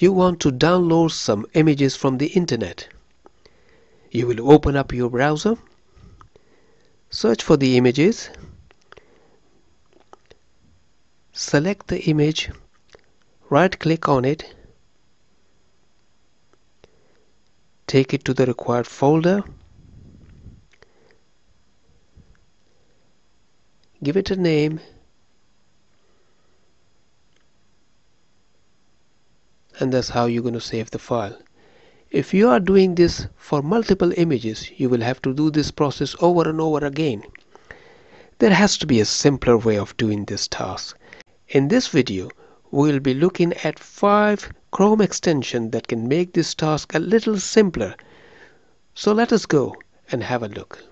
You want to download some images from the internet. You will open up your browser, search for the images, select the image, right click on it, take it to the required folder, give it a name and that's how you're going to save the file. If you are doing this for multiple images, you will have to do this process over and over again. There has to be a simpler way of doing this task. In this video, we will be looking at 5 Chrome extensions that can make this task a little simpler. So let us go and have a look.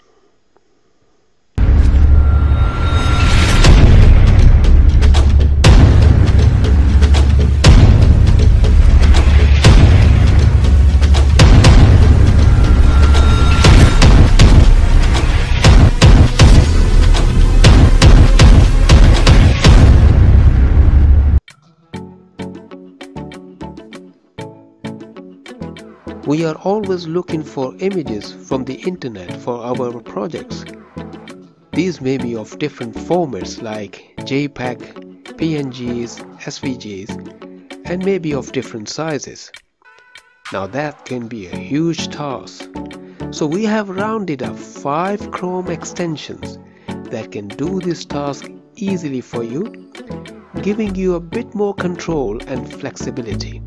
We are always looking for images from the internet for our projects. These may be of different formats like JPEG, PNGs, SVGs, and may be of different sizes. Now that can be a huge task. So we have rounded up 5 Chrome extensions that can do this task easily for you, giving you a bit more control and flexibility.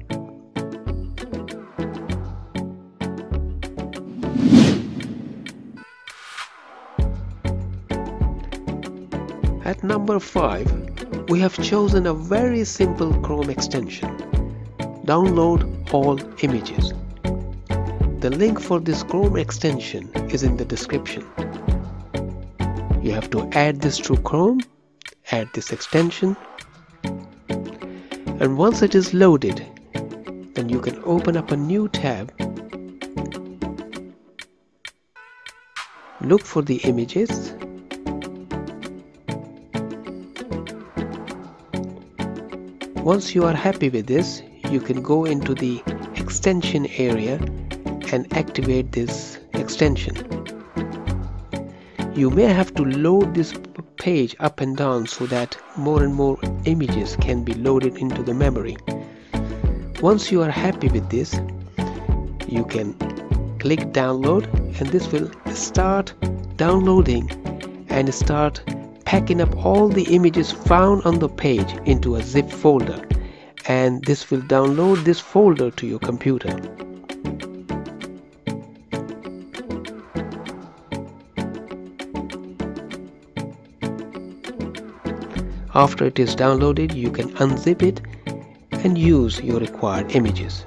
Number 5, we have chosen a very simple Chrome extension. Download all images. The link for this Chrome extension is in the description. You have to add this to Chrome, add this extension, and once it is loaded, then you can open up a new tab, look for the images, Once you are happy with this, you can go into the extension area and activate this extension. You may have to load this page up and down so that more and more images can be loaded into the memory. Once you are happy with this, you can click download and this will start downloading and start packing up all the images found on the page into a zip folder and this will download this folder to your computer. After it is downloaded, you can unzip it and use your required images.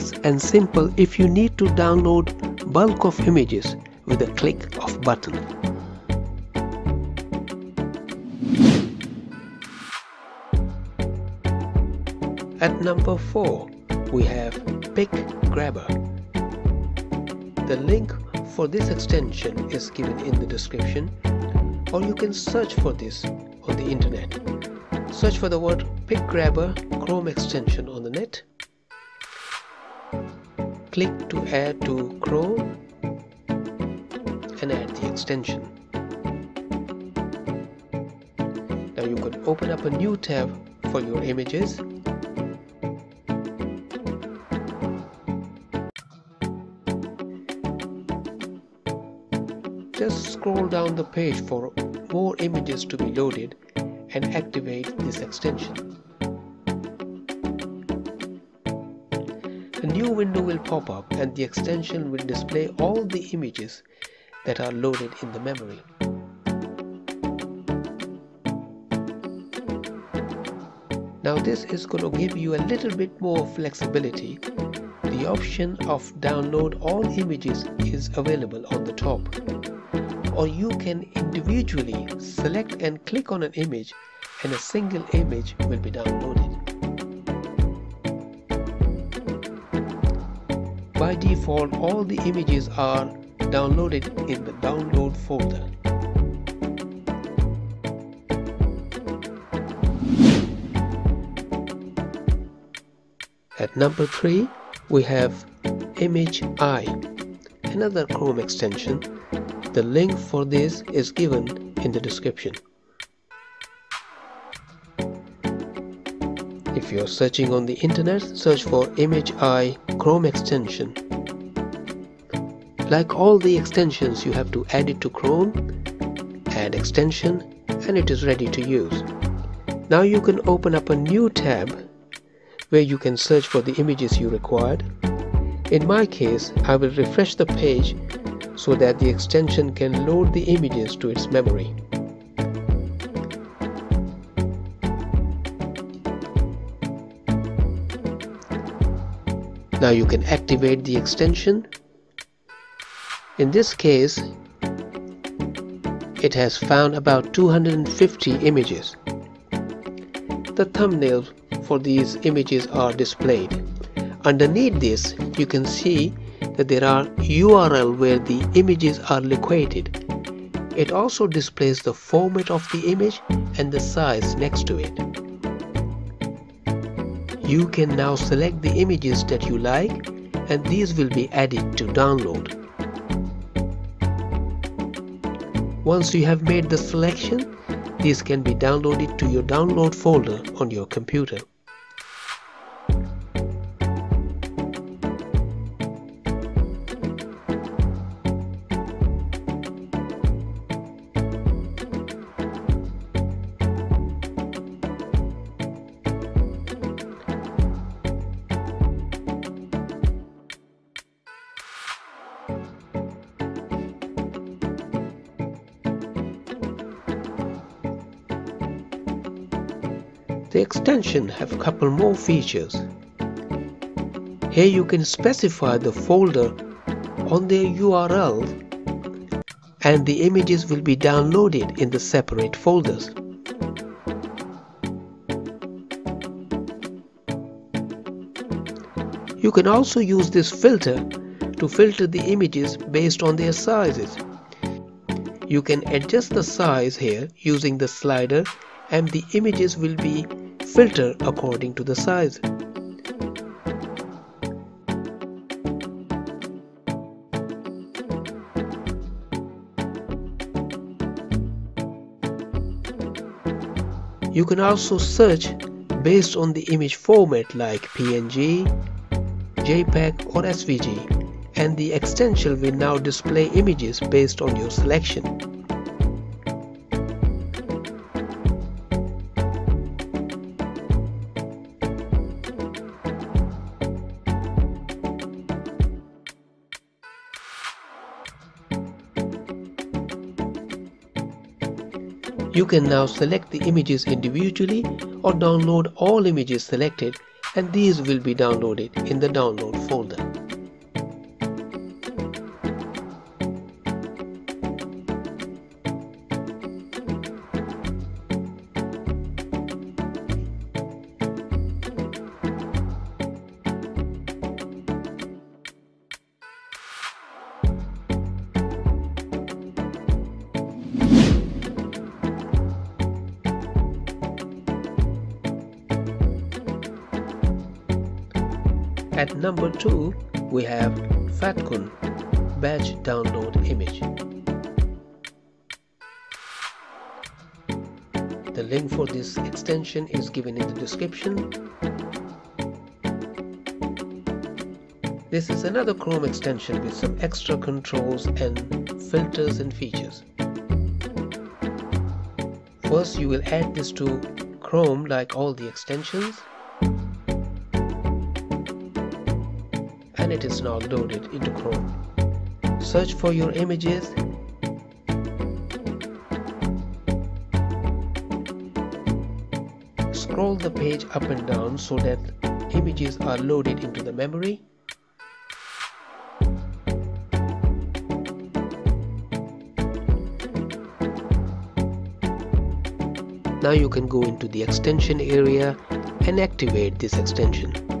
Nice and simple if you need to download bulk of images with a click of button. At number 4 we have Pic Grabber. The link for this extension is given in the description or you can search for this on the internet. Search for the word Pic Grabber Chrome extension on the net click to add to Chrome and add the extension. Now you can open up a new tab for your images Just scroll down the page for more images to be loaded and activate this extension. New window will pop up and the extension will display all the images that are loaded in the memory. Now this is going to give you a little bit more flexibility. The option of download all images is available on the top. Or you can individually select and click on an image and a single image will be downloaded. By default, all the images are downloaded in the download folder. At number 3, we have Image I, another Chrome extension. The link for this is given in the description. If you are searching on the internet, search for ImageEye Chrome extension. Like all the extensions, you have to add it to Chrome, add extension, and it is ready to use. Now you can open up a new tab where you can search for the images you required. In my case, I will refresh the page so that the extension can load the images to its memory. Now you can activate the extension. In this case, it has found about 250 images. The thumbnails for these images are displayed. Underneath this, you can see that there are URL where the images are located. It also displays the format of the image and the size next to it. You can now select the images that you like and these will be added to download. Once you have made the selection, these can be downloaded to your download folder on your computer. The extension have a couple more features. Here you can specify the folder on their URL and the images will be downloaded in the separate folders. You can also use this filter to filter the images based on their sizes. You can adjust the size here using the slider and the images will be filtered according to the size. You can also search based on the image format like PNG, JPEG or SVG and the extension will now display images based on your selection. You can now select the images individually or download all images selected and these will be downloaded in the download folder. At number 2, we have Fatkun batch download image. The link for this extension is given in the description. This is another Chrome extension with some extra controls and filters and features. First you will add this to Chrome like all the extensions and it is now loaded into Chrome. Search for your images Scroll the page up and down so that images are loaded into the memory. Now you can go into the extension area and activate this extension.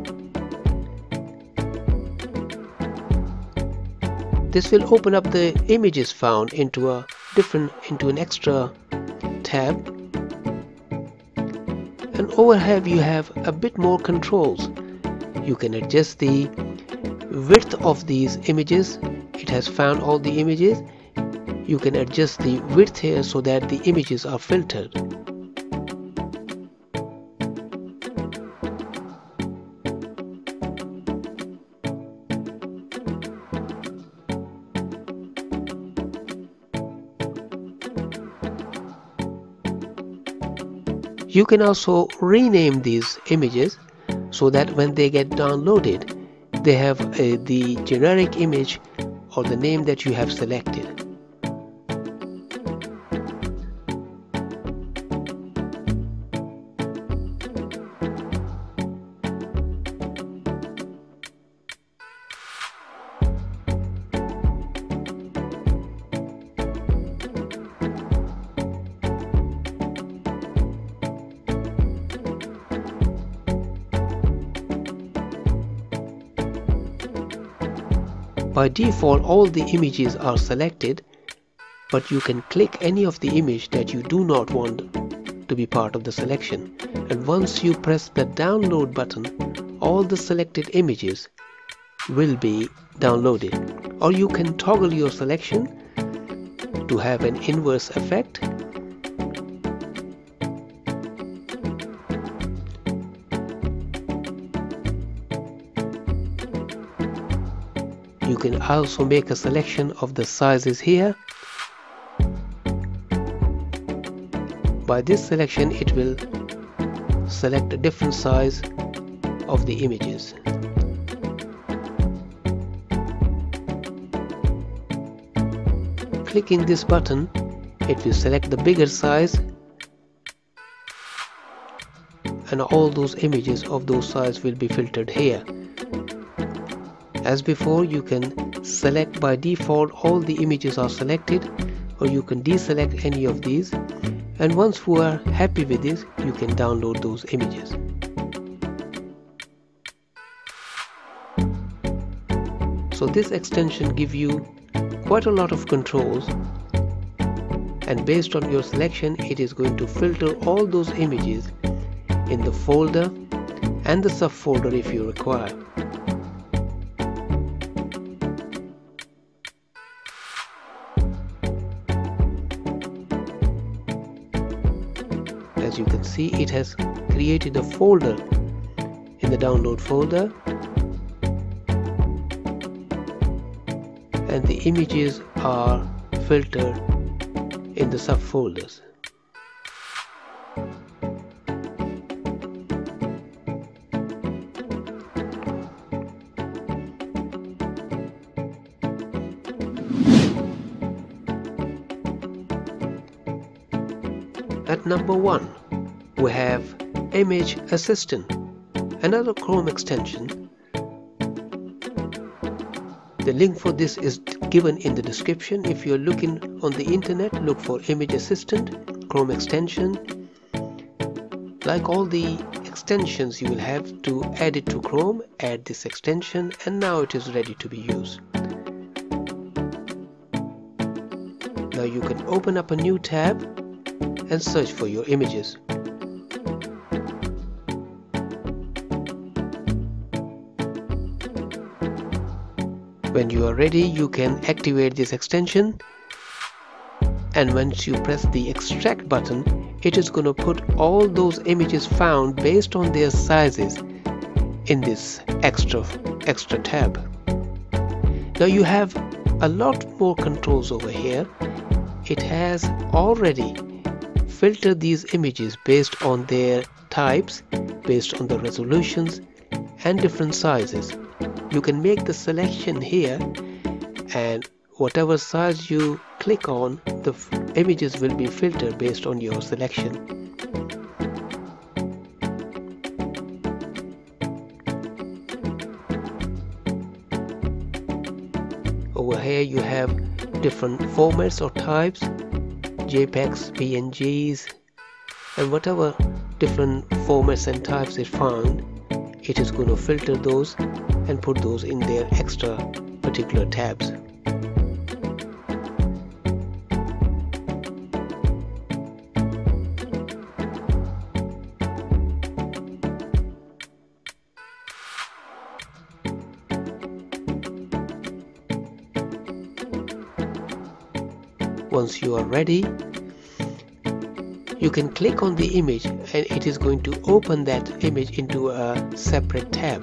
This will open up the images found into a different into an extra tab. And over here you have a bit more controls. You can adjust the width of these images. It has found all the images. You can adjust the width here so that the images are filtered You can also rename these images so that when they get downloaded, they have uh, the generic image or the name that you have selected. By default all the images are selected but you can click any of the image that you do not want to be part of the selection. And once you press the download button all the selected images will be downloaded. Or you can toggle your selection to have an inverse effect you can also make a selection of the sizes here. By this selection it will select a different size of the images. Clicking this button it will select the bigger size. And all those images of those size will be filtered here as before you can select by default all the images are selected or you can deselect any of these and once you are happy with this you can download those images. So this extension gives you quite a lot of controls and based on your selection it is going to filter all those images in the folder and the subfolder if you require. As you can see it has created a folder. In the download folder and the images are filtered in the subfolders. At number 1, we have Image Assistant, another Chrome extension. The link for this is given in the description. If you're looking on the internet, look for Image Assistant, Chrome extension. Like all the extensions, you will have to add it to Chrome, add this extension, and now it is ready to be used. Now you can open up a new tab and search for your images. When you are ready, you can activate this extension and once you press the extract button, it is going to put all those images found based on their sizes in this extra extra tab. Now you have a lot more controls over here. It has already filter these images based on their types, based on the resolutions and different sizes. You can make the selection here and whatever size you click on, the images will be filtered based on your selection. Over here you have different formats or types JPEGs, PNGs, and whatever different formats and types it found, it is going to filter those and put those in their extra particular tabs. once you are ready you can click on the image and it is going to open that image into a separate tab.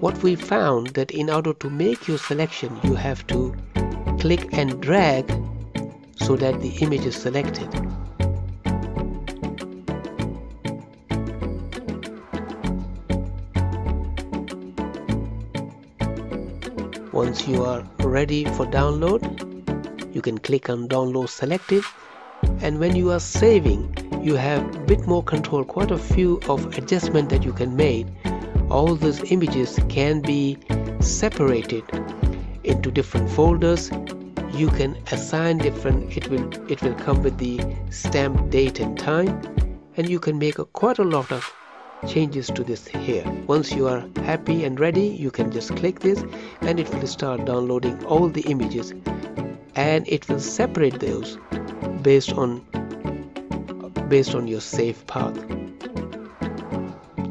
What we found that in order to make your selection you have to click and drag so that the image is selected. Once you are ready for download, you can click on download selected and when you are saving, you have a bit more control, quite a few of adjustment that you can make. All those images can be separated into different folders. You can assign different, it will, it will come with the stamp date and time and you can make a, quite a lot of changes to this here once you are happy and ready you can just click this and it will start downloading all the images and it will separate those based on based on your save path.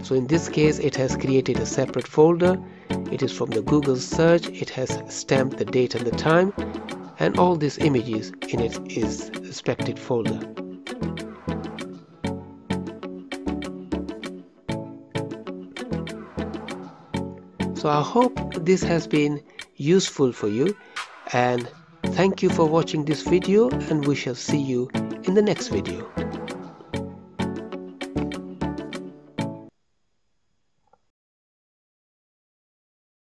So in this case it has created a separate folder. It is from the Google search. It has stamped the date and the time and all these images in it is respected folder. So i hope this has been useful for you and thank you for watching this video and we shall see you in the next video